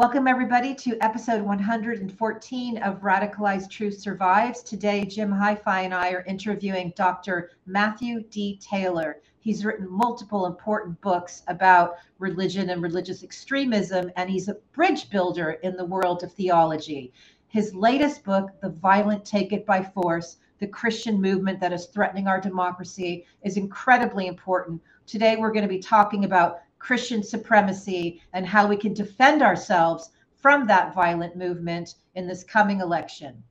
Welcome, everybody, to episode 114 of Radicalized Truth Survives. Today, Jim Hi-Fi and I are interviewing Dr. Matthew D. Taylor. He's written multiple important books about religion and religious extremism, and he's a bridge builder in the world of theology. His latest book, The Violent Take It by Force The Christian Movement That is Threatening Our Democracy, is incredibly important. Today, we're going to be talking about Christian supremacy and how we can defend ourselves from that violent movement in this coming election.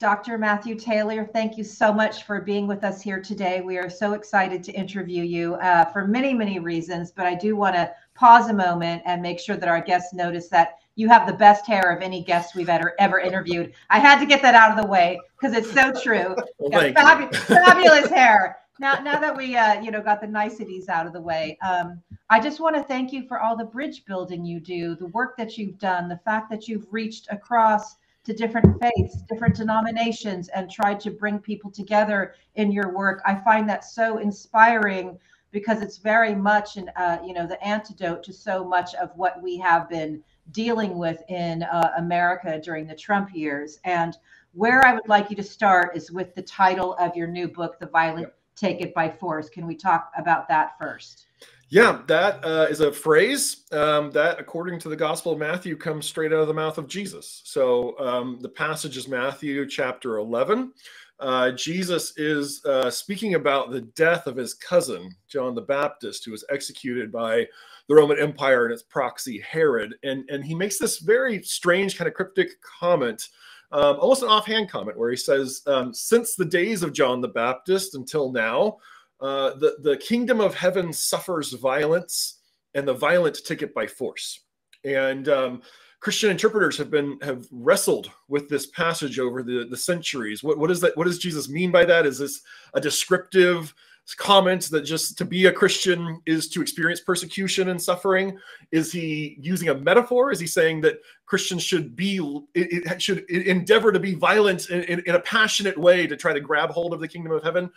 Dr. Matthew Taylor, thank you so much for being with us here today. We are so excited to interview you uh, for many, many reasons, but I do want to pause a moment and make sure that our guests notice that you have the best hair of any guest we've ever ever interviewed. I had to get that out of the way because it's so true. well, fabu- fabulous hair now now that we uh, you know got the niceties out of the way um, i just want to thank you for all the bridge building you do the work that you've done the fact that you've reached across to different faiths different denominations and tried to bring people together in your work i find that so inspiring because it's very much an uh, you know the antidote to so much of what we have been dealing with in uh, america during the trump years and where I would like you to start is with the title of your new book, The Violent yep take it by force. Can we talk about that first? Yeah, that uh, is a phrase um, that, according to the Gospel of Matthew, comes straight out of the mouth of Jesus. So um, the passage is Matthew chapter 11. Uh, Jesus is uh, speaking about the death of his cousin, John the Baptist, who was executed by the Roman Empire and its proxy, Herod. And, and he makes this very strange, kind of cryptic comment um, almost an offhand comment where he says, um, Since the days of John the Baptist until now, uh, the, the kingdom of heaven suffers violence, and the violent take it by force. And um, Christian interpreters have been have wrestled with this passage over the, the centuries. What, what is that? What does Jesus mean by that? Is this a descriptive comment that just to be a Christian is to experience persecution and suffering? Is he using a metaphor? Is he saying that Christians should be it, it should endeavor to be violent in, in, in, a passionate way to try to grab hold of the kingdom of heaven?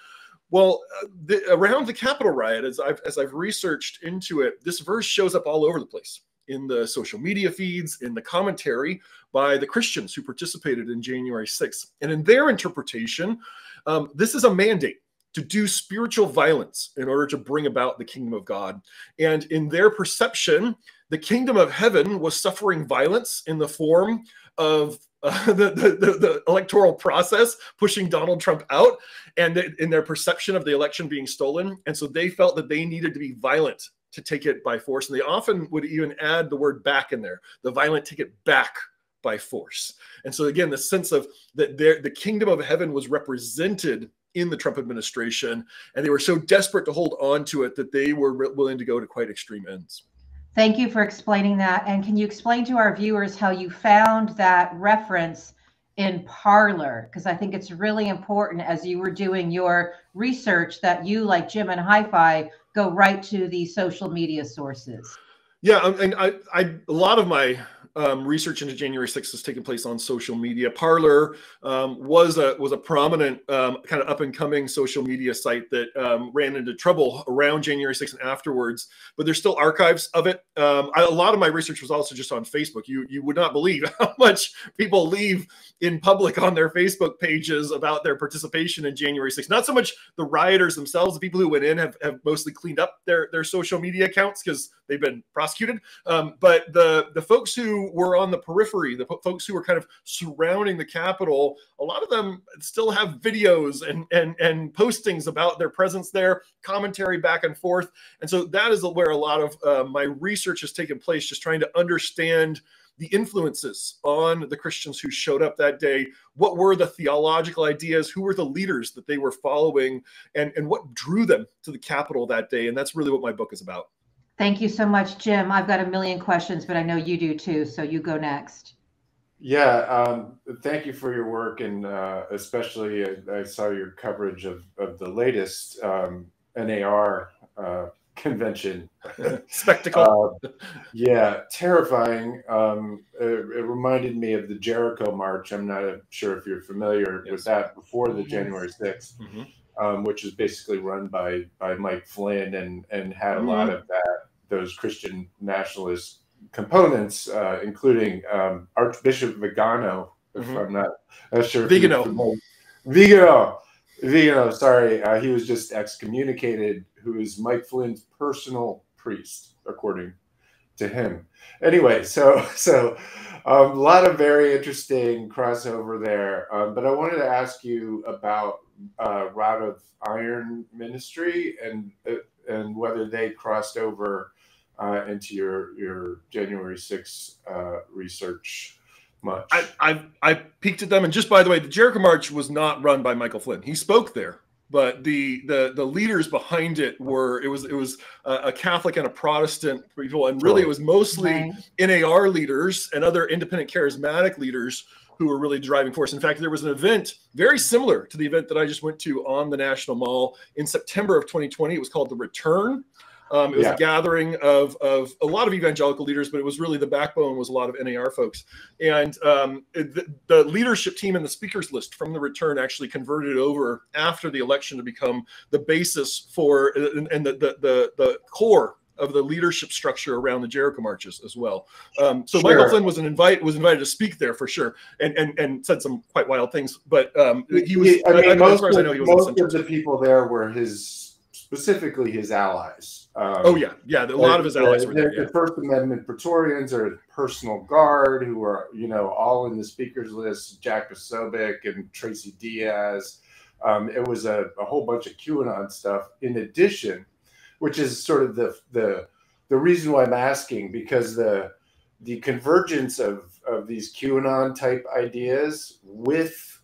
Well, uh, the, around the Capitol riot, as I've as I've researched into it, this verse shows up all over the place in the social media feeds, in the commentary by the Christians who participated in January 6th. And in their interpretation, um, this is a mandate to do spiritual violence in order to bring about the kingdom of God. And in their perception, the kingdom of heaven was suffering violence in the form of the, the, the, electoral process pushing Donald Trump out and in their perception of the election being stolen. And so they felt that they needed to be violent to take it by force. And they often would even add the word back in there the violent take it back by force. And so, again, the sense of that the kingdom of heaven was represented in the Trump administration, and they were so desperate to hold on to it that they were willing to go to quite extreme ends. Thank you for explaining that. And can you explain to our viewers how you found that reference in Parler? Because I think it's really important as you were doing your research that you, like Jim and Hi-Fi, go right to the social media sources. Yeah, um, and I, I, a lot of my um, research into January 6th has taken place on social media. Parler um, was a was a prominent um, kind of up and coming social media site that um, ran into trouble around January 6th and afterwards. But there's still archives of it. Um, I, a lot of my research was also just on Facebook. You you would not believe how much people leave in public on their Facebook pages about their participation in January 6th. Not so much the rioters themselves. The people who went in have, have mostly cleaned up their their social media accounts because they've been prosecuted. Um, but the the folks who were on the periphery, the folks who were kind of surrounding the Capitol, a lot of them still have videos and and and postings about their presence there, commentary back and forth, and so that is where a lot of uh, my research has taken place, just trying to understand the influences on the Christians who showed up that day. What were the theological ideas? Who were the leaders that they were following? And, and what drew them to the Capitol that day? And that's really what my book is about. Thank you so much, Jim. I've got a million questions, but I know you do too. So you go next. Yeah, um, thank you for your work, and uh, especially I, uh, I, saw your coverage of, of the latest um, NAR uh, convention spectacle. Uh, yeah, terrifying. Um, it, it, reminded me of the Jericho March. I'm not sure if you're familiar yes. with that before the January 6th, mm-hmm. Um, which is basically run by by Mike Flynn and and had a mm-hmm. lot of that those Christian nationalist components, uh, including um, Archbishop Vigano. If mm-hmm. I'm not, sure. Vigano. Vigano. Vigano. Sorry, uh, he was just excommunicated. Who is Mike Flynn's personal priest, according to him. Anyway, so so um, a lot of very interesting crossover there. Um, but I wanted to ask you about uh, Rod of Iron Ministry and uh, and whether they crossed over uh, into your your January 6th uh, research much. I, I I peeked at them, and just by the way, the Jericho March was not run by Michael Flynn. He spoke there, but the the the leaders behind it were it was it was a, Catholic and a Protestant people, and really it was mostly right. NAR leaders and other independent charismatic leaders who were really driving force. In fact, there was an event very similar to the event that I just went to on the National Mall in September of 2020. It was called the Return um, it was yeah. a gathering of, of a lot of evangelical leaders, but it was really the backbone was a lot of NAR folks. And um, the, the, leadership team and the speakers list from the return actually converted over after the election to become the basis for and, and the, the, the, the core of the leadership structure around the Jericho marches as well. Um, so sure. Michael Flynn was an invite was invited to speak there for sure, and and and said some quite wild things. But um, he was. I mean, I, most, of, most of the people there were his specifically his allies. Um, oh yeah, yeah. A lot of his allies the, were there. The, yeah. First Amendment Praetorians or personal guard who are you know all in the speakers list. Jack Posobiec and Tracy Diaz. Um, it was a, a, whole bunch of QAnon stuff in addition, which is sort of the the the reason why I'm asking because the the convergence of of these QAnon type ideas with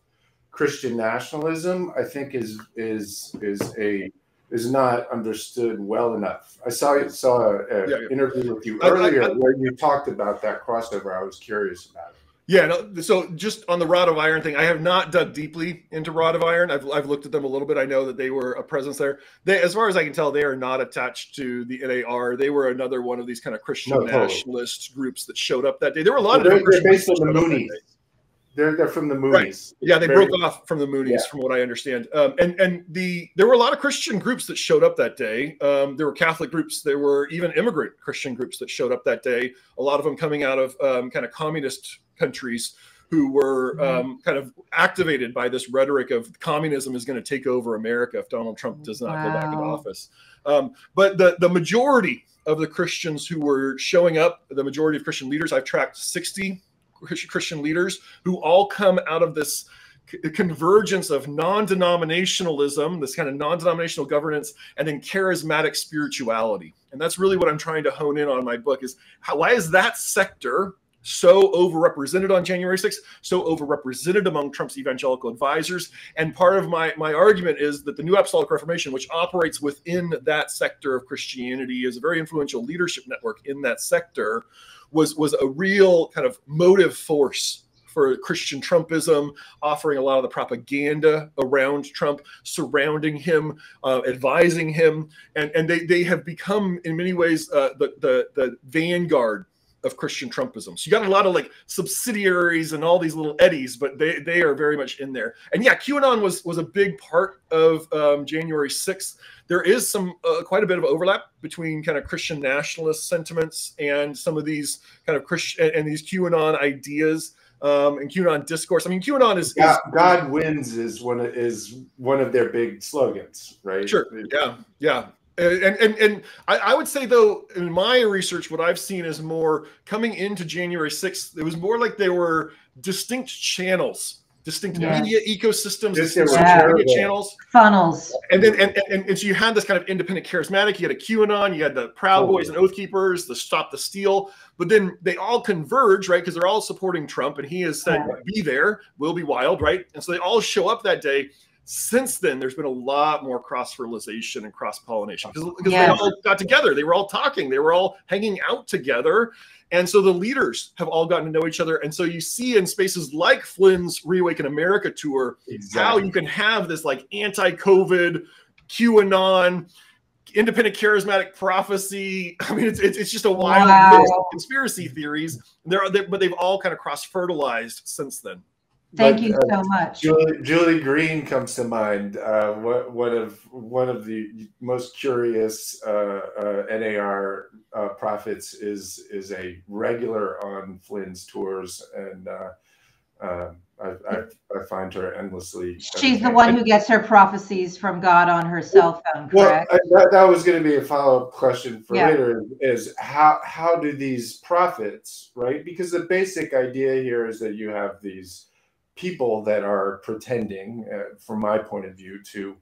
Christian nationalism, I think is is is a is not understood well enough. I saw saw an yeah, yeah. interview with you earlier I, I, where you talked about that crossover. I was curious about it. Yeah, no, so just on the Rod of Iron thing, I have not dug deeply into Rod of Iron. I've, I've looked at them a little bit. I know that they were a presence there. They, as far as I can tell, they are not attached to the NAR. They were another one of these kind of Christian no, nationalist totally. groups that showed up that day. There were a lot well, of they're based on the Moonies. They're they're from the Moonies. Right. Yeah, they Very, broke off from the Moonies, yeah. from what I understand. Um, and and the there were a lot of Christian groups that showed up that day. Um, there were Catholic groups. There were even immigrant Christian groups that showed up that day. A lot of them coming out of um, kind of communist countries who were mm-hmm. um, kind of activated by this rhetoric of communism is going to take over America if Donald Trump does not wow. go back in office. Um, but the the majority of the Christians who were showing up, the majority of Christian leaders, I've tracked 60 Christian leaders who all come out of this convergence of non-denominationalism, this kind of non-denominational governance, and then charismatic spirituality. And that's really what I'm trying to hone in on in my book is how, why is that sector so overrepresented on January 6th, so overrepresented among Trump's evangelical advisors. And part of my, my argument is that the New Apostolic Reformation, which operates within that sector of Christianity, is a very influential leadership network in that sector, was was a real kind of motive force for Christian Trumpism, offering a lot of the propaganda around Trump, surrounding him, uh, advising him, and and they they have become in many ways uh, the the the vanguard of Christian Trumpism. So you got a lot of like subsidiaries and all these little eddies, but they they are very much in there. And yeah, QAnon was was a big part of um, January 6th. There is some uh, quite a bit of overlap between kind of Christian nationalist sentiments and some of these kind of Christian and, and these QAnon ideas um, and QAnon discourse. I mean, QAnon is, God, is, God wins is one of, is one of their big slogans, right? Sure. Yeah. Yeah Uh, and and and I, I, would say though in my research what i've seen is more coming into january 6th it was more like there were distinct channels distinct yeah. media ecosystems distinct yeah. media channels funnels and then and, and, and so you had this kind of independent charismatic you had a qanon you had the proud boys and oath keepers the stop the steal but then they all converge right because they're all supporting trump and he has said yeah. be there will be wild right and so they all show up that day since then there's been a lot more cross fertilization and cross pollination because yes. they all got together they were all talking they were all hanging out together and so the leaders have all gotten to know each other and so you see in spaces like flynn's reawaken america tour exactly. how you can have this like anti-covid qanon independent charismatic prophecy. I mean, it's it's, it's just a wild wow. conspiracy theories. There, they're, but they've all kind of cross fertilized since then. Thank but, you uh, so much. Julie, Julie, Green comes to mind. Uh, one of one of the most curious uh, uh NAR uh, prophets is is a regular on Flynn's tours, and uh, um, I, I, I, find her endlessly. She's the one who gets her prophecies from God on her cell phone. Correct? Well, that, that was going to be a follow up question for yeah. later. Is how how do these prophets right? Because the basic idea here is that you have these people that are pretending, uh, from my point of view, to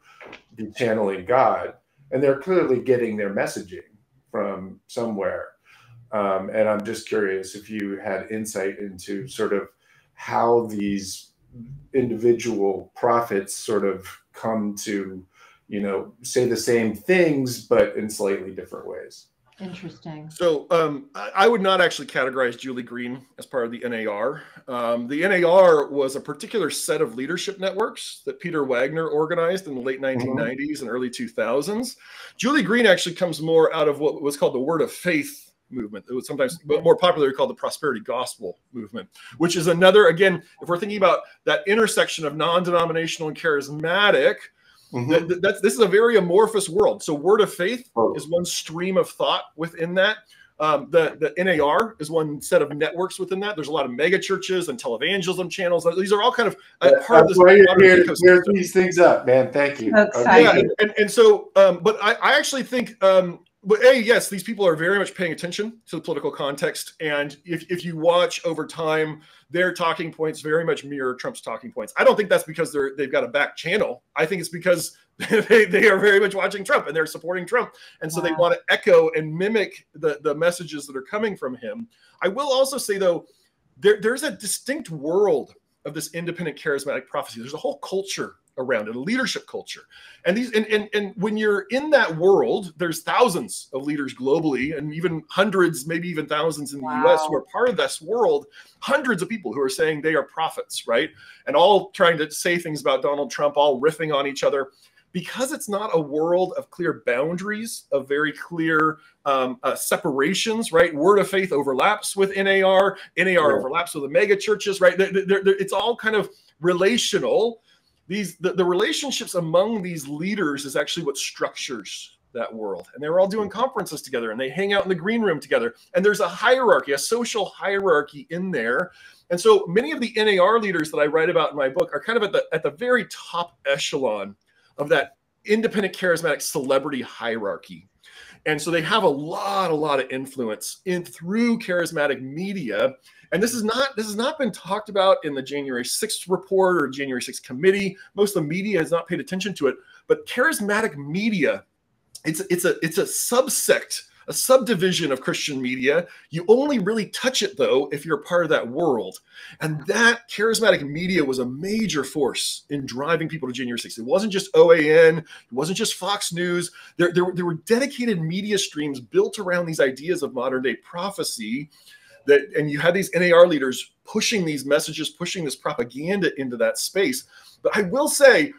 be channeling God, and they're clearly getting their messaging from somewhere. Um, and I'm just curious if you had insight into sort of how these individual prophets sort of come to, you know, say the same things, but in slightly different ways. Interesting. So um, I would not actually categorize Julie Green as part of the NAR. Um, the NAR was a particular set of leadership networks that Peter Wagner organized in the late 1990s mm-hmm. and early 2000s. Julie Green actually comes more out of what was called the Word of Faith movement. It was sometimes more popularly called the prosperity gospel movement, which is another, again, if we're thinking about that intersection of non denominational and charismatic, Mm-hmm. That, that's this is a very amorphous world. So word of faith oh. is one stream of thought within that. Um, the the NAR is one set of networks within that. There's a lot of mega churches and televangelism channels. These are all kind of uh, part of this. Why you're here these things up, man. Thank you. Okay. Yeah, and, and, and, so, um, but I, I actually think um, but a yes these people are very much paying attention to the political context. And if, if you watch over time their talking points very much mirror trump's talking points. I don't think that's because they're they've got a back channel. I think it's because they, they are very much watching trump and they're supporting trump. And so wow. they want to echo and mimic the the messages that are coming from him. I will also say though there, there's a distinct world of this independent charismatic prophecy. There's a whole culture around it, a leadership culture. And these and, and and when you're in that world, there's thousands of leaders globally, and even hundreds, maybe even thousands in the wow. US who are part of this world, hundreds of people who are saying they are prophets, right? And all trying to say things about Donald Trump, all riffing on each other. Because it's not a world of clear boundaries, of very clear um, uh, separations, right? Word of faith overlaps with NAR, NAR yeah. overlaps with the mega churches, right? They're, they're, they're, it's all kind of relational these the, the relationships among these leaders is actually what structures that world. And they were all doing conferences together and they hang out in the green room together. And there's a hierarchy a social hierarchy in there. And so many of the nar leaders that i write about in my book are kind of at the at the very top echelon of that independent charismatic celebrity hierarchy. And so they have a lot a lot of influence in through charismatic media and this is not this has not been talked about in the January 6th report or January 6th committee. Most of the media has not paid attention to it. But charismatic media, it's it's a it's a subsect, a subdivision of Christian media. You only really touch it though if you're part of that world. And that charismatic media was a major force in driving people to January 6th. It wasn't just OAN, it wasn't just Fox News. There, there, there were dedicated media streams built around these ideas of modern day prophecy that and you had these NAR leaders pushing these messages, pushing this propaganda into that space. But I will say,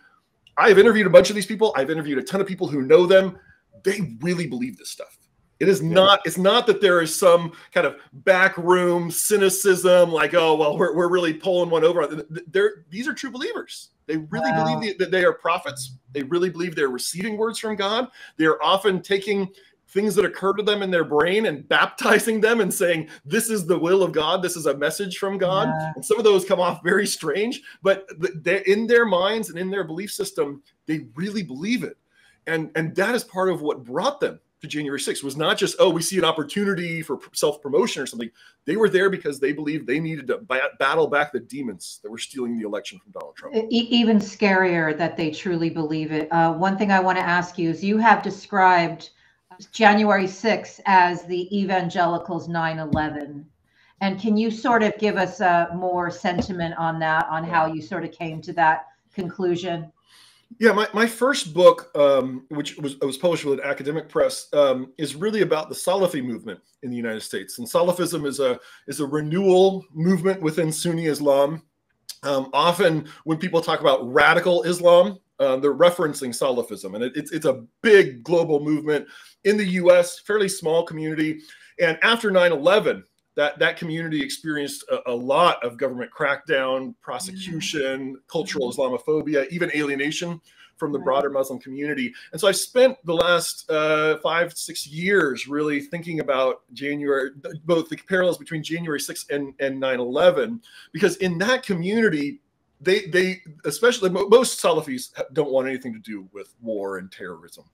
I've interviewed a bunch of these people. I've interviewed a ton of people who know them. They really believe this stuff. It is not. It's not that there is some kind of backroom cynicism, like, oh well, we're, we're really pulling one over. They're these are true believers. They really wow. believe that they are prophets. They really believe they're receiving words from God. They are often taking things that occur to them in their brain and baptizing them and saying this is the will of god this is a message from god yeah. and some of those come off very strange but in their minds and in their belief system they really believe it and and that is part of what brought them to January 6th was not just, oh, we see an opportunity for self promotion or something. They were there because they believed they needed to battle back the demons that were stealing the election from Donald Trump. Even scarier that they truly believe it. Uh, one thing I want to ask you is you have described January 6th as the evangelicals 9 11. And can you sort of give us a more sentiment on that, on how you sort of came to that conclusion? Yeah, my, my first book, um, which was was published with an academic press, um, is really about the Salafi movement in the United States. And Salafism is a is a renewal movement within Sunni Islam. Um, often, when people talk about radical Islam, Um, they're referencing Salafism, and it, it's it's a big global movement in the U.S. Fairly small community, and after 9/11, that that community experienced a, a lot of government crackdown, prosecution, mm-hmm. cultural Islamophobia, even alienation from the broader Muslim community. And so I spent the last uh, five, six years really thinking about January, both the parallels between January 6th and, and 9 11, because in that community, they they especially most Salafis don't want anything to do with war and terrorism,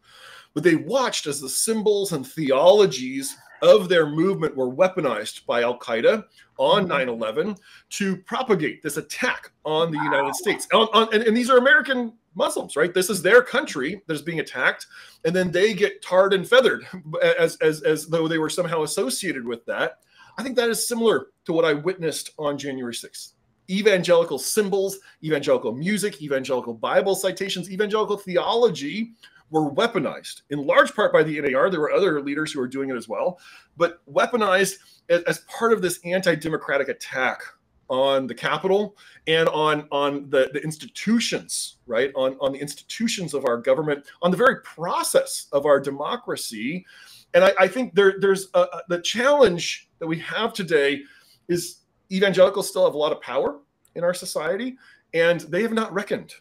but they watched as the symbols and theologies of their movement were weaponized by Al Qaeda on 9/11 mm-hmm. to propagate this attack on the. United States. On, on, and, and these are American Muslims, right? This is their country that is being attacked, and then they get tarred and feathered as as as though they were somehow associated with that. I think that is similar to what I witnessed on January 6th evangelical symbols, evangelical music, evangelical Bible citations, evangelical theology were weaponized in large part by the NAR. There were other leaders who were doing it as well, but weaponized as, as part of this anti-democratic attack on the Capitol and on on the, the institutions, right? On on the institutions of our government, on the very process of our democracy. And I, I think there there's a, the challenge that we have today is evangelicals still have a lot of power in our society, and they have not reckoned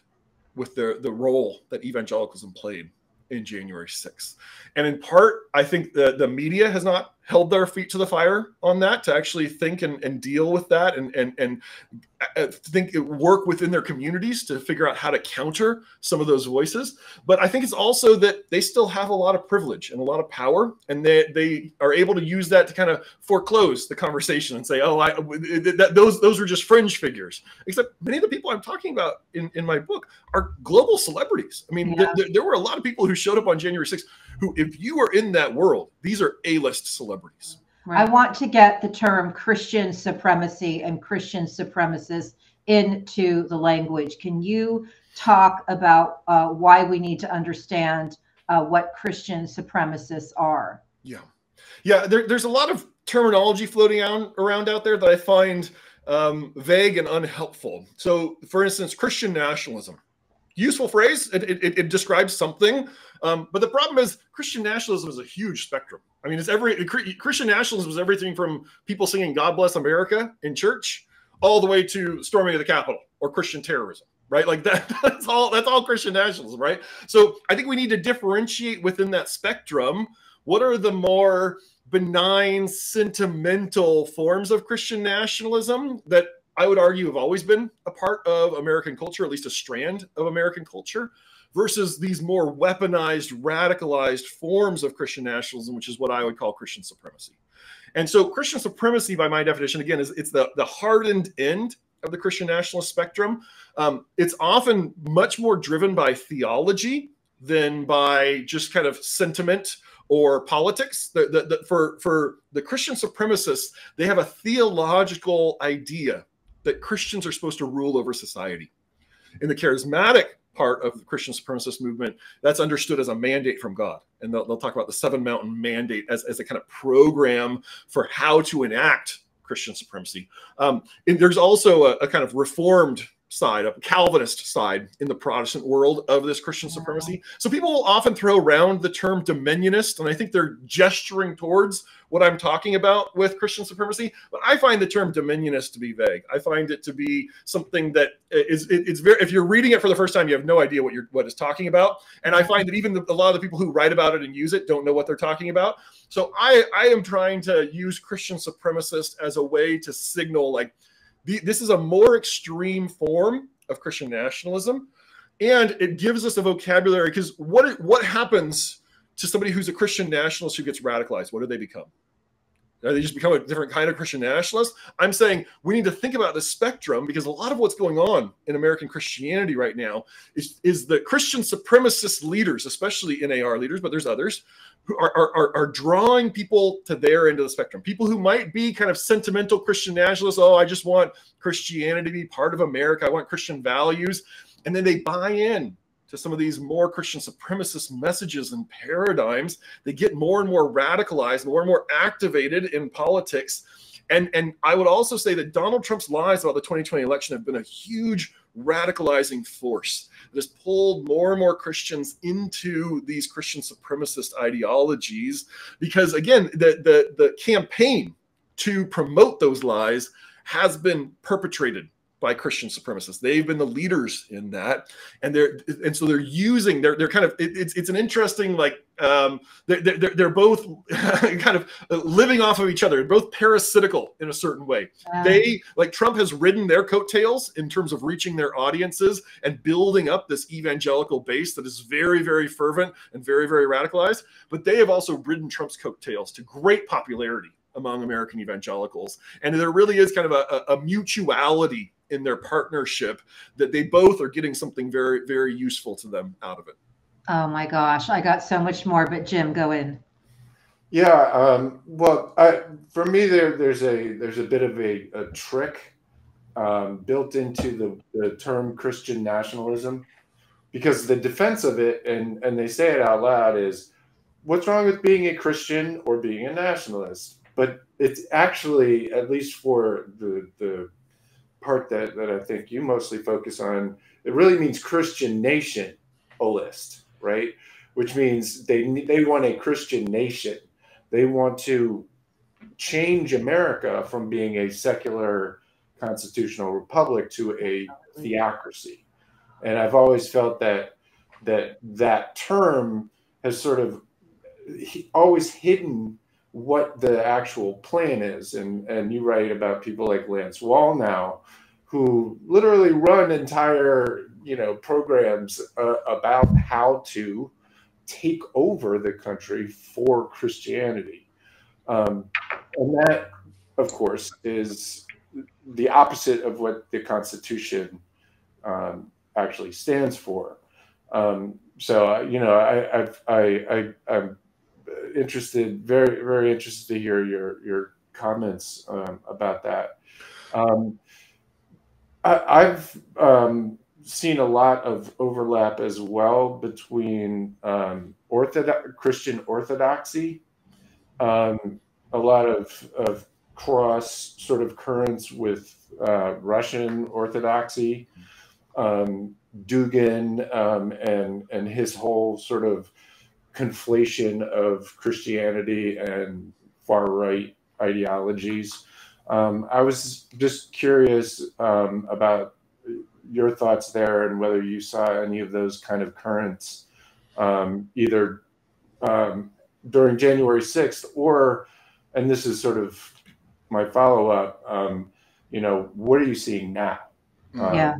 with the, the role that evangelicalism played in January 6th. And in part, I think the, the media has not held their feet to the fire on that to actually think and, and deal with that and, and, and uh, think work within their communities to figure out how to counter some of those voices. But I think it's also that they still have a lot of privilege and a lot of power, and they, they are able to use that to kind of foreclose the conversation and say, oh, I, that, those, those are just fringe figures. Except many of the people I'm talking about in, in my book are global celebrities. I mean, yeah. th- th- there were a lot of people who showed up on January 6th who, if you are in that world, these are A-list celebrities. Right. I want to get the term Christian supremacy and Christian supremacists into the language. Can you talk about uh, why we need to understand uh, what Christian supremacists are? Yeah. Yeah, there, there's a lot of terminology floating out, around out there that I find um, vague and unhelpful. So, for instance, Christian nationalism useful phrase. It, it, it describes something. Um, but the problem is Christian nationalism is a huge spectrum. I mean, it's every Christian nationalism is everything from people singing "God Bless America" in church, all the way to storming of the Capitol or Christian terrorism. Right, like that. That's all. That's all Christian nationalism, right? So I think we need to differentiate within that spectrum. What are the more benign, sentimental forms of Christian nationalism that I would argue have always been a part of American culture, at least a strand of American culture, versus these more weaponized, radicalized forms of Christian nationalism, which is what I would call Christian supremacy. And so Christian supremacy, by my definition, again, is it's the, the hardened end of the Christian nationalist spectrum. Um, it's often much more driven by theology than by just kind of sentiment or politics. The, the, the, for, for the Christian supremacists, they have a theological idea that Christians are supposed to rule over society. In the charismatic part of the Christian supremacist movement, that's understood as a mandate from God. And they'll, they'll talk about the seven mountain mandate as, as a kind of program for how to enact Christian supremacy. Um, there's also a, a, kind of reformed side, a Calvinist side in the Protestant world of this Christian supremacy. So people will often throw around the term dominionist, and I think they're gesturing towards what I'm talking about with Christian supremacy. But I find the term dominionist to be vague. I find it to be something that is it, it's very. If you're reading it for the first time, you have no idea what you're what it's talking about. And I find that even the, a lot of the people who write about it and use it don't know what they're talking about. So I I am trying to use Christian supremacist as a way to signal like the, this is a more extreme form of Christian nationalism, and it gives us a vocabulary because what what happens to somebody who's a Christian nationalist who gets radicalized? What do they become? Uh, they just become a different kind of Christian nationalist? I'm saying we need to think about the spectrum because a lot of what's going on in American Christianity right now is, is the Christian supremacist leaders, especially NAR leaders, but there's others, who are, are, are drawing people to their end of the spectrum. People who might be kind of sentimental Christian nationalists. Oh, I just want Christianity to be part of America. I want Christian values. And then they buy in to some of these more Christian supremacist messages and paradigms. They get more and more radicalized, more and more activated in politics. And, and I would also say that Donald Trump's lies about the 2020 election have been a huge radicalizing force that has pulled more and more Christians into these Christian supremacist ideologies. Because again, the, the, the campaign to promote those lies has been perpetrated by Christian supremacists. They've been the leaders in that, and they're and so they're using they're they're kind of it, it's it's an interesting like um, they're, they're they're both kind of living off of each other, they're both parasitical in a certain way. They like Trump has ridden their coattails in terms of reaching their audiences and building up this evangelical base that is very very fervent and very very radicalized. But they have also ridden Trump's coattails to great popularity among American evangelicals. And there really is kind of a, a, mutuality in their partnership that they both are getting something very, very useful to them out of it. Oh my gosh, I got so much more, but Jim, go in. Yeah, um, well, I, for me, there there's a there's a bit of a, a trick um, built into the, the term Christian nationalism, because the defense of it, and and they say it out loud, is what's wrong with being a Christian or being a nationalist? But it's actually, at least for the the part that, that I think you mostly focus on, it really means Christian nationalist, right? Which means they they want a Christian nation. They want to change America from being a secular constitutional republic to a theocracy. And I've always felt that that that term has sort of always hidden what the actual plan is. And and you write about people like Lance Wallnau, who literally run entire you know programs uh, about how to take over the country for Christianity. Um, and that, of course, is the opposite of what the Constitution um, actually stands for. Um, so, you know, I, I've, I, I, am interested, very, very interested to hear your your comments um, about that. Um, I, have um, seen a lot of overlap as well between um, orthodox Christian orthodoxy, um, a lot of, of cross sort of currents with uh, Russian orthodoxy, um, Dugin um, and and his whole sort of conflation of Christianity and far right ideologies. Um, I was just curious um, about your thoughts there and whether you saw any of those kind of currents um, either um, during January 6th or, and this is sort of my follow up, um, you know, what are you seeing now? Yeah.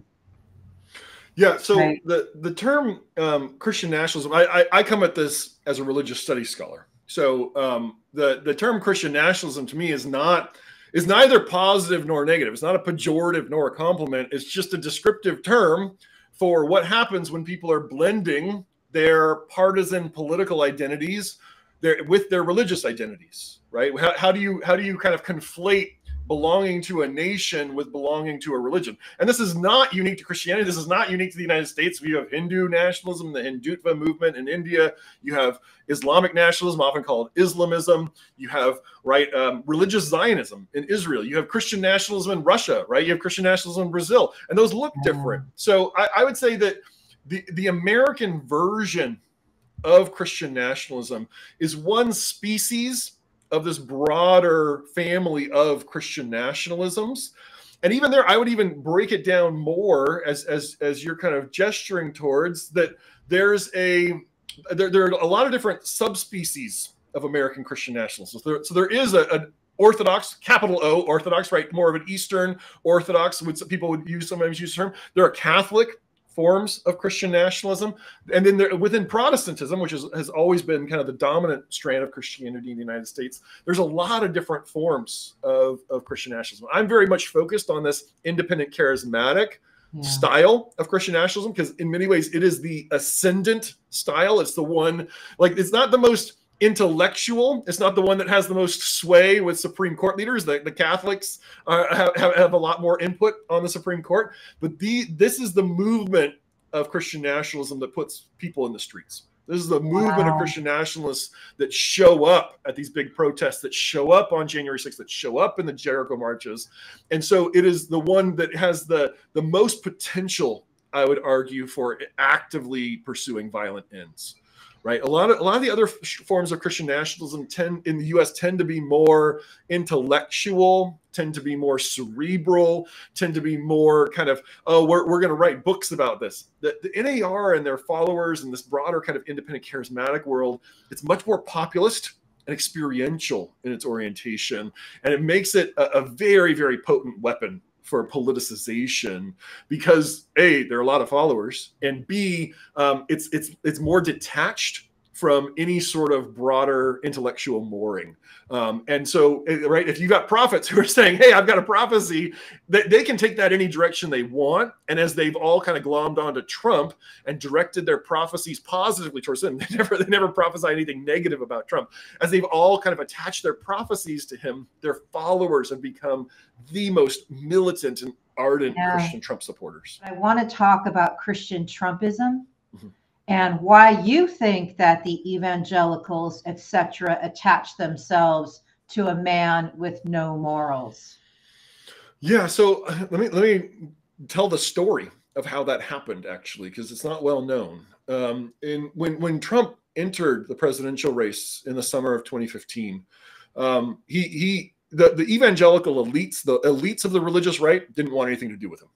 Yeah, so right. the the term um, Christian nationalism, I, I, I come at this as a religious studies scholar. So um, the the term Christian nationalism to me is not is neither positive nor negative. It's not a pejorative nor a compliment. It's just a descriptive term for what happens when people are blending their partisan political identities their, with their religious identities, right? How, how do you how do you kind of conflate belonging to a nation with belonging to a religion. And this is not unique to Christianity. This is not unique to the United States. We have Hindu nationalism, the Hindutva movement in India. You have Islamic nationalism, often called Islamism. You have right um, religious Zionism in Israel. You have Christian nationalism in Russia, right? You have Christian nationalism in Brazil, and those look different. So I, I would say that the the American version of Christian nationalism is one species of this broader family of Christian nationalisms. And even there, I would even break it down more as as as you're kind of gesturing towards that. There's a there, there are a lot of different subspecies of American Christian nationalism. So there, so there is a, Orthodox, capital O, Orthodox, right? More of an Eastern Orthodox, which people would use sometimes use the term. There are Catholic forms of Christian nationalism. And then there, within Protestantism, which is, has always been kind of the dominant strand of Christianity in the United States, there's a lot of different forms of, of Christian nationalism. I'm very much focused on this independent charismatic yeah. style of Christian nationalism because in many ways it is the ascendant style. It's the one, like, it's not the most intellectual. It's not the one that has the most sway with Supreme Court leaders. The, the Catholics uh, have, have, a lot more input on the Supreme Court. But the this is the movement of Christian nationalism that puts people in the streets. This is the movement Wow. of Christian nationalists that show up at these big protests, that show up on January 6th, that show up in the Jericho marches. And so it is the one that has the, the most potential, I would argue, for actively pursuing violent ends. Right. A lot of a lot of the other forms of Christian nationalism tend in the US tend to be more intellectual, tend to be more cerebral, tend to be more kind of oh, we're, we're going to write books about this. The, the NAR and their followers and this broader kind of independent charismatic world, it's much more populist and experiential in its orientation. And it makes it a, a very, very potent weapon for politicization because A, there are a lot of followers, and B, um, it's it's it's more detached from any sort of broader intellectual mooring. Um, and so, eh, right, if you've got prophets who are saying, "Hey, I've got a prophecy," they, they can take that any direction they want. And as they've all kind of glommed onto Trump and directed their prophecies positively towards him, they never they never prophesy anything negative about Trump. As they've all kind of attached their prophecies to him, their followers have become the most militant and ardent Yeah. Christian Trump supporters. I want to talk about Christian Trumpism Mhm. And why you think that the evangelicals, etc., attach themselves to a man with no morals. Yeah, so let me let me tell the story of how that happened actually, because it's not well known. Um, in when when Trump entered the presidential race in the summer of 2015, um, he he the, the evangelical elites, the elites of the religious right, didn't want anything to do with him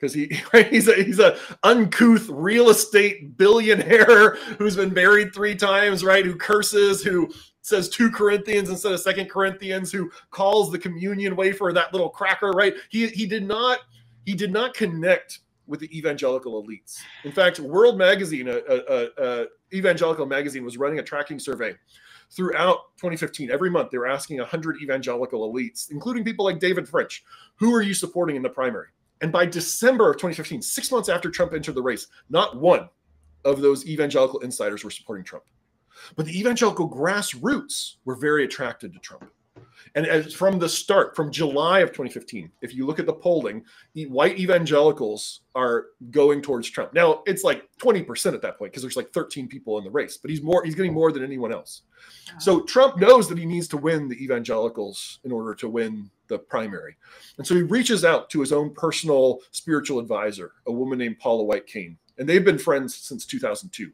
because he right, he's a he's a uncouth real estate billionaire who's been married three times, right? Who curses, who says two Corinthians instead of second Corinthians, who calls the communion wafer that little cracker, right? He he did not he did not connect with the evangelical elites. In fact, World Magazine, a, a, a, evangelical magazine, was running a tracking survey throughout 2015. Every month, they were asking 100 evangelical elites, including people like David French, who are you supporting in the primary? And by December of 2015, six months after Trump entered the race, not one of those evangelical insiders were supporting Trump. But the evangelical grassroots were very attracted to Trump. And as from the start, from July of 2015, if you look at the polling, the white evangelicals are going towards Trump. Now it's like 20% at that point because there's like 13 people in the race, but he's more, he's getting more than anyone else. So Trump knows that he needs to win the evangelicals in order to win the primary. And so he reaches out to his own personal spiritual advisor, a woman named Paula White-Cain. And they've been friends since 2002.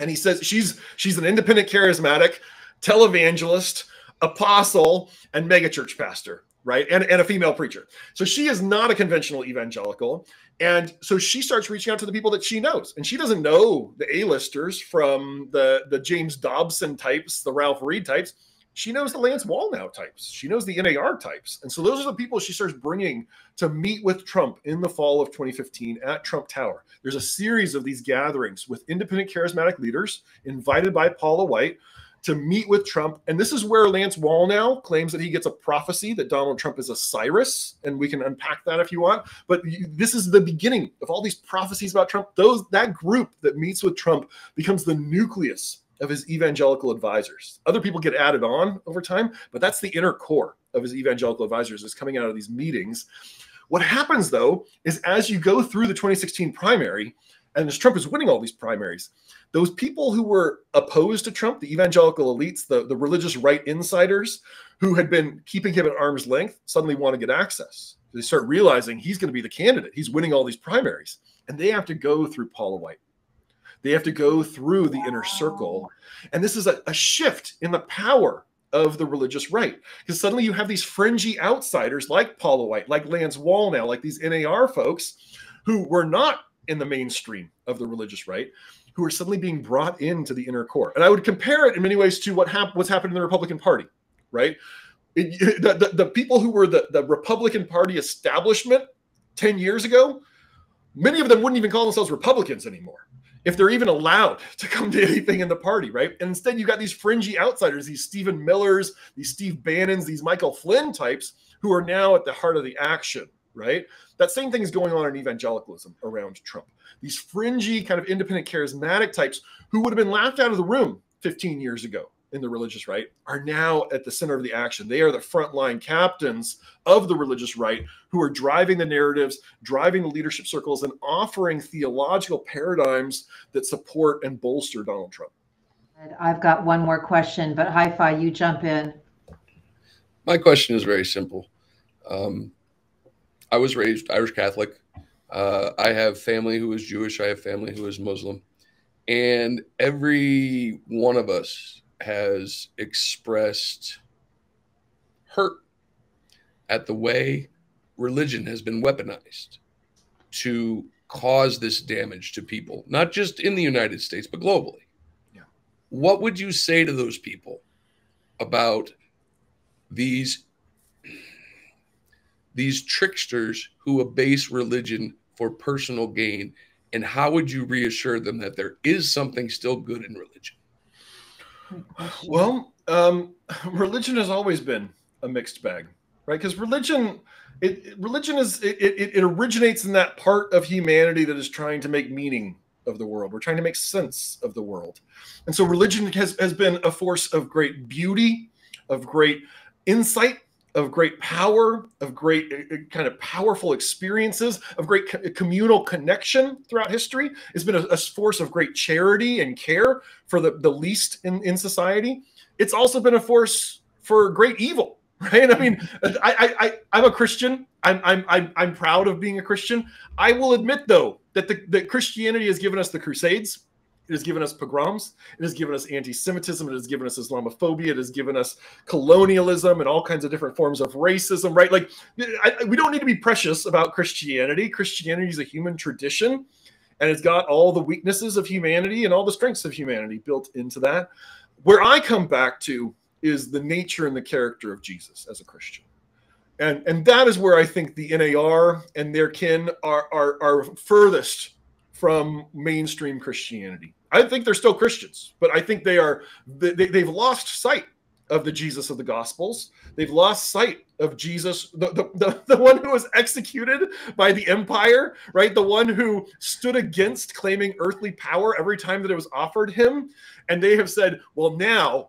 And he says she's she's an independent charismatic, televangelist, apostle, and megachurch pastor, right? And, and a female preacher. So she is not a conventional evangelical. And so she starts reaching out to the people that she knows. And she doesn't know the A-listers from the, the James Dobson types, the Ralph Reed types. She knows the Lance Wallnau types. She knows the NAR types. And so those are the people she starts bringing to meet with Trump in the fall of 2015 at Trump Tower. There's a series of these gatherings with independent charismatic leaders invited by Paula White to meet with Trump. And this is where Lance Wallnau claims that he gets a prophecy that Donald Trump is a Cyrus. And we can unpack that if you want. But this is the beginning of all these prophecies about Trump. Those that group that meets with Trump becomes the nucleus of his evangelical advisors. Other people get added on over time, but that's the inner core of his evangelical advisors is coming out of these meetings. What happens though is as you go through the 2016 primary, and as Trump is winning all these primaries, those people who were opposed to Trump, the evangelical elites, the, the religious right insiders who had been keeping him at arm's length, suddenly want to get access. They start realizing he's going to be the candidate. He's winning all these primaries. And they have to go through Paula White. They have to go through the inner circle. And this is a, a shift in the power of the religious right. Because suddenly you have these fringy outsiders like Paula White, like Lance Wallnau, like these NAR folks who were not in the mainstream of the religious right, who are suddenly being brought into the inner core. And I would compare it in many ways to what hap- what's happened in the Republican Party, right? It- the, the, the people who were the, the Republican Party establishment 10 years ago, many of them wouldn't even call themselves Republicans anymore if they're even allowed to come to anything in the party, right? And instead, you got these fringy outsiders, these Stephen Millers, these Steve Bannons, these Michael Flynn types who are now at the heart of the action, right? That same thing is going on in evangelicalism around Trump. These fringy, kind of independent, charismatic types who would have been laughed out of the room 15 years ago in the religious right are now at the center of the action. They are the frontline captains of the religious right who are driving the narratives, driving the leadership circles, and offering theological paradigms that support and bolster Donald Trump. I've got one more question, but Hi Fi, you jump in. My question is very simple. Um, I was raised Irish Catholic. Uh, I have family who is Jewish. I have family who is Muslim. And every one of us has expressed hurt at the way religion has been weaponized to cause this damage to people, not just in the United States, but globally. Yeah. What would you say to those people about these these tricksters who abase religion for personal gain and how would you reassure them that there is something still good in religion? Well um, religion has always been a mixed bag right? Because religion it, religion is it, it, it originates in that part of humanity that is trying to make meaning of the world. We're trying to make sense of the world. And so religion has, has been a force of great beauty of great insight of great power, of great uh, uh, kind of powerful experiences, of great co communal connection throughout history. It's been a, a, force of great charity and care for the, the least in, in society. It's also been a force for great evil, right? I mean, I, I, I, am a Christian. I'm, I'm, I'm, I'm proud of being a Christian. I will admit, though, that, the, that Christianity has given us the Crusades it has given us pogroms. It has given us anti-Semitism. It has given us Islamophobia. It has given us colonialism and all kinds of different forms of racism. Right? Like I, we don't need to be precious about Christianity. Christianity is a human tradition, and it's got all the weaknesses of humanity and all the strengths of humanity built into that. Where I come back to is the nature and the character of Jesus as a Christian. And, and that is where I think the NAR and their kin are, are, are furthest from mainstream Christianity. I think they're still Christians, but I think they are they, they've lost sight of the Jesus of the Gospels. They've lost sight of Jesus, the, the, the, the, one who was executed by the empire, right? The one who stood against claiming earthly power every time that it was offered him. And they have said, well, now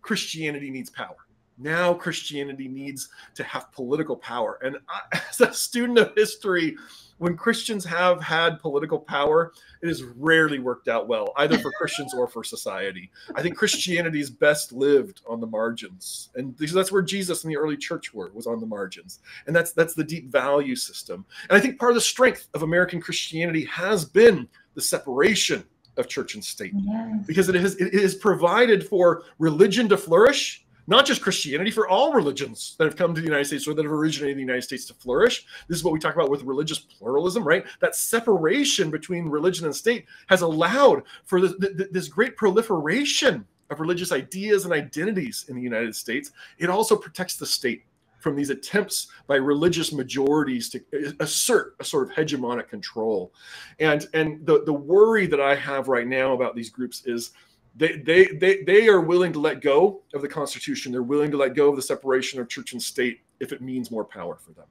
Christianity needs power. Now Christianity needs to have political power. And I, as a student of history, when Christians have had political power, it has rarely worked out well, either for Christians or for society. I think Christianity is best lived on the margins, and that's where Jesus and the early church were was on the margins, and that's that's the deep value system. And I think part of the strength of American Christianity has been the separation of church and state, yes. because it has it has provided for religion to flourish not just Christianity, for all religions that have come to the United States or that have originated in the United States to flourish. This is what we talk about with religious pluralism, right? That separation between religion and state has allowed for this, this great proliferation of religious ideas and identities in the United States. It also protects the state from these attempts by religious majorities to assert a sort of hegemonic control. And, and the, the worry that I have right now about these groups is they, they they they are willing to let go of the Constitution. They're willing to let go of the separation of church and state if it means more power for them.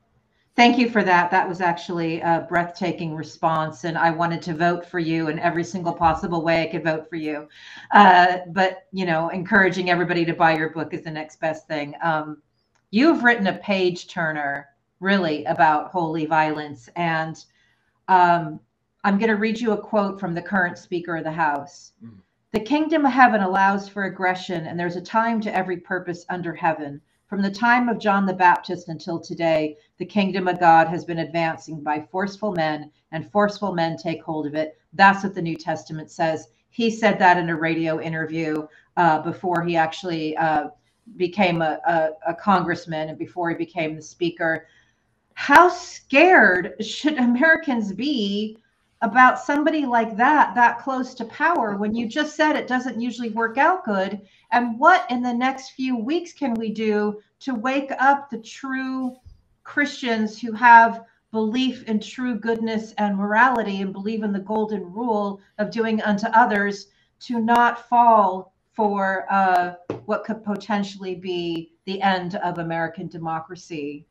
Thank you for that. That was actually a breathtaking response, and I wanted to vote for you in every single possible way I could vote for you. Uh, but you know, encouraging everybody to buy your book is the next best thing. Um, you've written a page turner, really, about holy violence, and um, I'm going to read you a quote from the current Speaker of the House. Mm. The kingdom of heaven allows for aggression, and there's a time to every purpose under heaven. From the time of John the Baptist until today, the kingdom of God has been advancing by forceful men, and forceful men take hold of it. That's what the New Testament says. He said that in a radio interview uh, before he actually uh, became a, a, a congressman and before he became the speaker. How scared should Americans be about somebody like that that close to power when you just said it doesn't usually work out good and what in the next few weeks can we do to wake up the true christians who have belief in true goodness and morality and believe in the golden rule of doing unto others to not fall for uh, what could potentially be the end of american democracy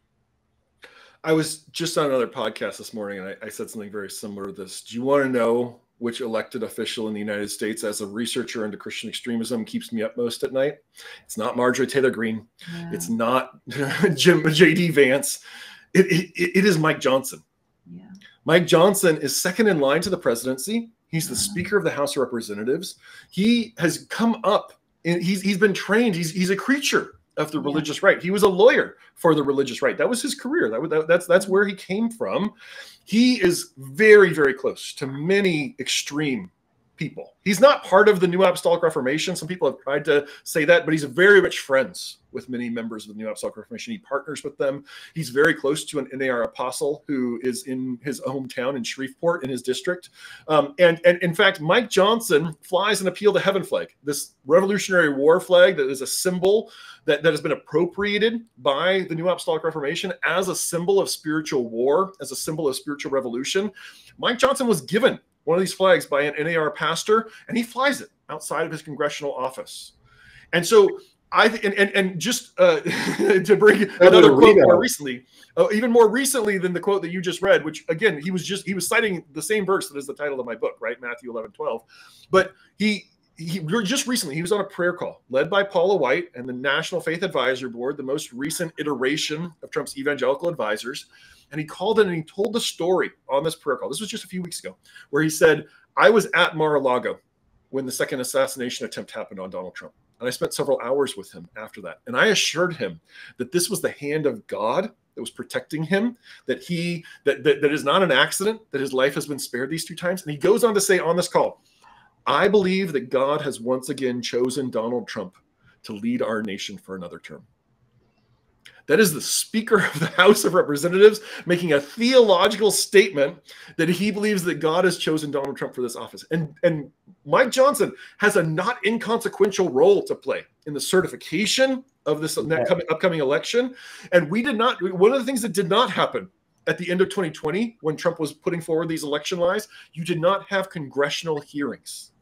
I was just on another podcast this morning and I, I said something very similar to this. Do you want to know which elected official in the United States as a researcher into Christian extremism keeps me up most at night. It's not Marjorie Taylor Greene. Yeah. It's not Jim J.D. Vance. It, it, it is Mike Johnson. Yeah. Mike Johnson is second in line to the presidency. He's the Speaker of the House of Representatives. He has come up and he's he's been trained. He's he's a creature of the religious right. He was a lawyer for the religious right. That was his career. That, that that's that's where he came from. He is very very close to many extreme people. He's not part of the New Apostolic Reformation. Some people have tried to say that, but he's very much friends with many members of the New Apostolic Reformation. He partners with them. He's very close to an NAR apostle who is in his hometown in Shreveport in his district. Um, and, and in fact, Mike Johnson flies an appeal to heaven flag, this Revolutionary War flag that is a symbol that, that has been appropriated by the New Apostolic Reformation as a symbol of spiritual war, as a symbol of spiritual revolution. Mike Johnson was given one of these flags by an NAR pastor, and he flies it outside of his congressional office. And so I and and, and just uh, to bring another quote more recently, uh, even more recently than the quote that you just read, which again he was just he was citing the same verse that is the title of my book, right? Matthew 11, 12. But he he just recently he was on a prayer call led by Paula White and the National Faith Advisor Board, the most recent iteration of Trump's evangelical advisors. And he called in and he told the story on this prayer call. This was just a few weeks ago, where he said, I was at Mar-a-Lago when the second assassination attempt happened on Donald Trump. And I spent several hours with him after that. And I assured him that this was the hand of God that was protecting him, that he that, that that is not an accident, that his life has been spared these two times. And he goes on to say on this call, I believe that God has once again chosen Donald Trump to lead our nation for another term. That is the Speaker of the House of Representatives making a theological statement that he believes that God has chosen Donald Trump for this office. And, and Mike Johnson has a not inconsequential role to play in the certification of this coming, upcoming election. And we did not, one of the things that did not happen at the end of 2020 when Trump was putting forward these election lies, you did not have congressional hearings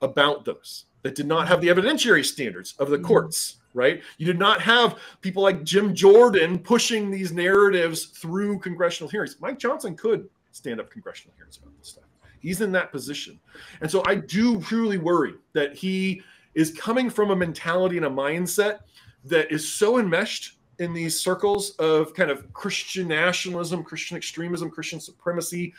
about those that did not have the evidentiary standards of the mm-hmm. courts right? You did not have people like Jim Jordan pushing these narratives through congressional hearings. Mike Johnson could stand up congressional hearings about this stuff. He's in that position. And so I do truly worry that he is coming from a mentality and a mindset that is so enmeshed in these circles of kind of Christian nationalism, Christian extremism, Christian supremacy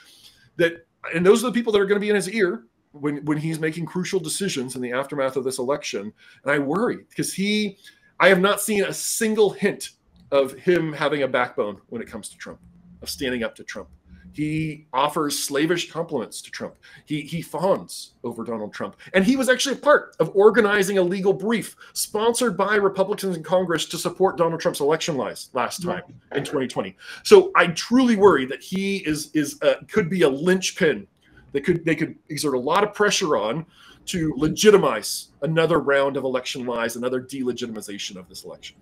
that and those are the people that are going to be in his ear when when he's making crucial decisions in the aftermath of this election. And I worry because he, I have not seen a single hint of him having a backbone when it comes to Trump, of standing up to Trump. He offers slavish compliments to Trump. He he fawns over Donald Trump, and he was actually a part of organizing a legal brief sponsored by Republicans in Congress to support Donald Trump's election lies last time in 2020. So I truly worry that he is is uh, could be a linchpin they could they could exert a lot of pressure on to legitimize another round of election lies, another delegitimization of this election.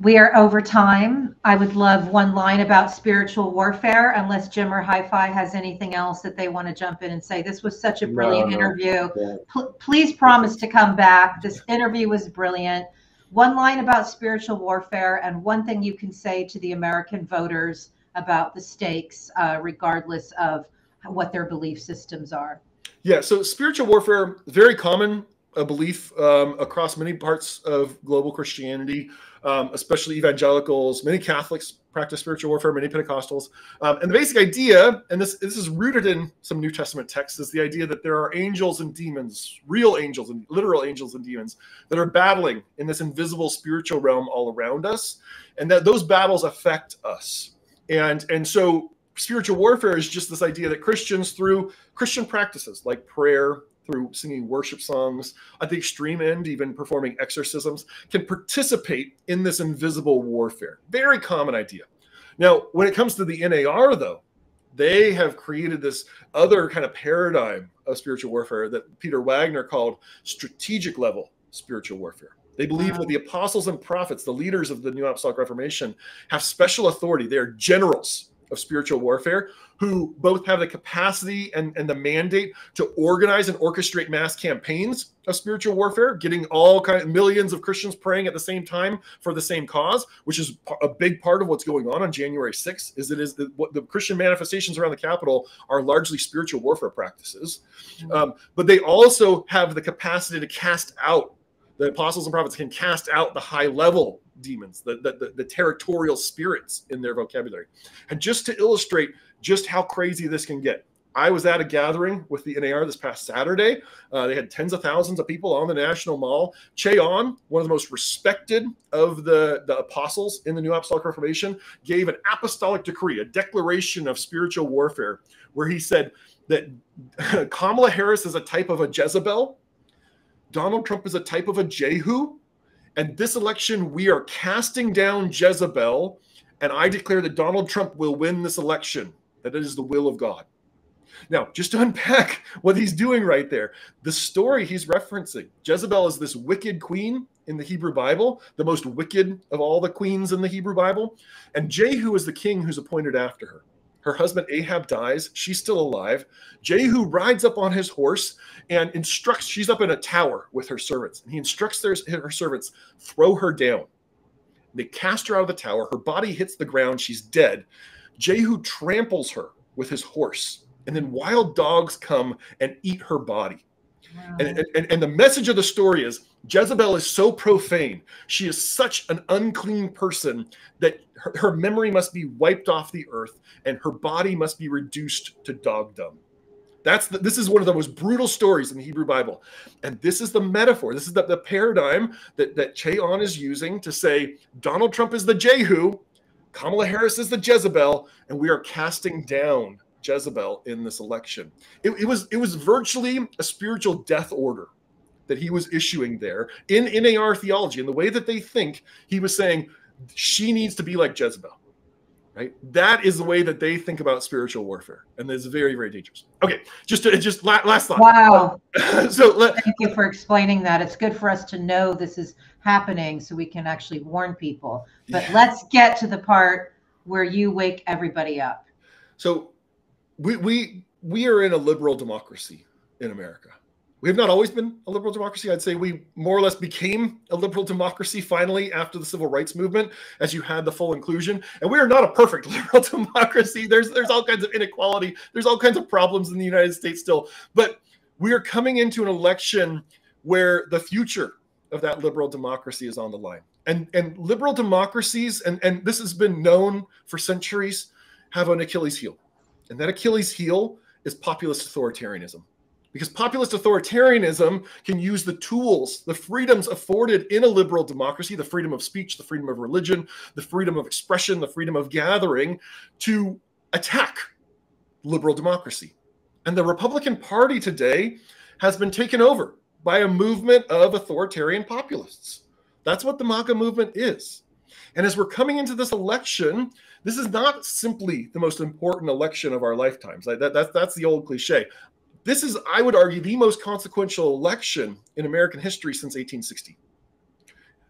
We are over time. I would love one line about spiritual warfare, unless Jim or Hi-Fi has anything else that they want to jump in and say. This was such a brilliant no, interview. P- please promise to come back. This interview was brilliant. One line about spiritual warfare, and one thing you can say to the American voters about the stakes, uh, regardless of what their belief systems are. Yeah, so spiritual warfare, very common a belief um, across many parts of global Christianity, um, especially evangelicals. Many Catholics practice spiritual warfare, many Pentecostals. Um, and the basic idea, and this, this is rooted in some New Testament texts, is the idea that there are angels and demons, real angels and literal angels and demons, that are battling in this invisible spiritual realm all around us, and that those battles affect us. And, and so spiritual warfare is just this idea that Christians, through Christian practices like prayer, through singing worship songs, at the extreme end, even performing exorcisms, can participate in this invisible warfare. Very common idea. Now, when it comes to the NAR, though, they have created this other kind of paradigm of spiritual warfare that Peter Wagner called strategic level spiritual warfare. They believe wow. that the apostles and prophets, the leaders of the New Apostolic Reformation, have special authority. They are generals of spiritual warfare who both have the capacity and, and the mandate to organize and orchestrate mass campaigns of spiritual warfare, getting all kind of millions of Christians praying at the same time for the same cause, which is a big part of what's going on on January 6th. Is it is the, what the Christian manifestations around the Capitol are largely spiritual warfare practices, mm-hmm. um, but they also have the capacity to cast out the apostles and prophets can cast out the high level demons, the, the, the, the, territorial spirits in their vocabulary. And just to illustrate just how crazy this can get, I was at a gathering with the NAR this past Saturday. Uh, they had tens of thousands of people on the National Mall. Ché Ahn, one of the most respected of the, the apostles in the New Apostolic Reformation, gave an apostolic decree, a declaration of spiritual warfare, where he said that Kamala Harris is a type of a Jezebel Donald Trump is a type of a Jehu. And this election, we are casting down Jezebel. And I declare that Donald Trump will win this election, that it is the will of God. Now, just to unpack what he's doing right there, the story he's referencing Jezebel is this wicked queen in the Hebrew Bible, the most wicked of all the queens in the Hebrew Bible. And Jehu is the king who's appointed after her. Her husband Ahab dies. She's still alive. Jehu rides up on his horse and instructs, she's up in a tower with her servants. And he instructs their, her servants, throw her down. They cast her out of the tower. Her body hits the ground. She's dead. Jehu tramples her with his horse. And then wild dogs come and eat her body. And, and, and the message of the story is Jezebel is so profane. She is such an unclean person that her, her, memory must be wiped off the earth and her body must be reduced to dogdom. That's the, this is one of the most brutal stories in the Hebrew Bible. And this is the metaphor. This is the, the paradigm that, that Ché Ahn is using to say Donald Trump is the Jehu, Kamala Harris is the Jezebel, and we are casting down Jezebel in this election. It, it was it was virtually a spiritual death order that he was issuing there in NAR theology. And the way that they think, he was saying she needs to be like Jezebel. Right? That is the way that they think about spiritual warfare, and it's very, very dangerous. Okay, just to, just last thought. Wow. so let, thank you for explaining that. It's good for us to know this is happening, so we can actually warn people. But yeah. let's get to the part where you wake everybody up. So, we we we are in a liberal democracy in America we have not always been a liberal democracy. I'd say we more or less became a liberal democracy finally after the civil rights movement, as you had the full inclusion. And we are not a perfect liberal democracy. There's there's all kinds of inequality. There's all kinds of problems in the United States still. But we are coming into an election where the future of that liberal democracy is on the line. And and liberal democracies, and, and this has been known for centuries, have an Achilles heel. And that Achilles heel is populist authoritarianism because populist authoritarianism can use the tools, the freedoms afforded in a liberal democracy, the freedom of speech, the freedom of religion, the freedom of expression, the freedom of gathering, to attack liberal democracy. And the Republican Party today has been taken over by a movement of authoritarian populists. That's what the MAGA movement is. And as we're coming into this election, this is not simply the most important election of our lifetimes. That, that, that's the old cliche this is, I would argue, the most consequential election in American history since 1860.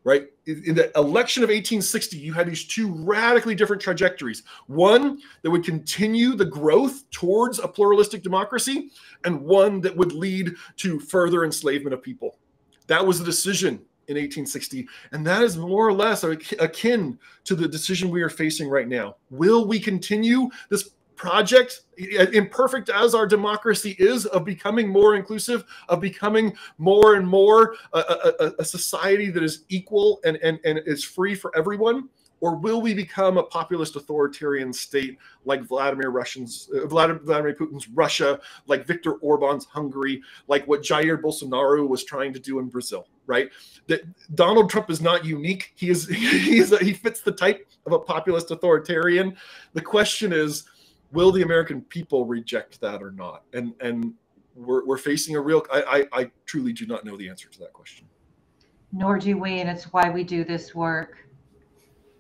Right? In the election of 1860, you had these two radically different trajectories. One that would continue the growth towards a pluralistic democracy, and one that would lead to further enslavement of people. That was the decision in 1860. And that is more or less akin to the decision we are facing right now. Will we continue this project, imperfect as our democracy is, of becoming more inclusive, of becoming more and more a, a, a society that is equal and, and, and is free for everyone? Or will we become a populist authoritarian state like Vladimir Russians, uh, Vladimir, Putin's Russia, like Viktor Orban's Hungary, like what Jair Bolsonaro was trying to do in Brazil? Right? That Donald Trump is not unique. He is he is he fits the type of a populist authoritarian. The question is, will the American people reject that or not? And and we're, we're facing a real. I, I, I truly do not know the answer to that question. Nor do we, and it's why we do this work.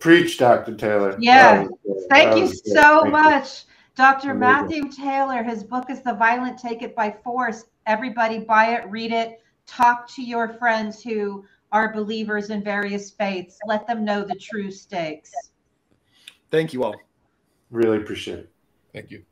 Preach, Dr. Taylor. Yeah, thank you so thank much. You. Dr. Matthew Taylor, his book is The Violent Take It by Force. Everybody buy it, read it, talk to your friends who are believers in various faiths. Let them know the true stakes. Thank you all. Really appreciate it. Thank you.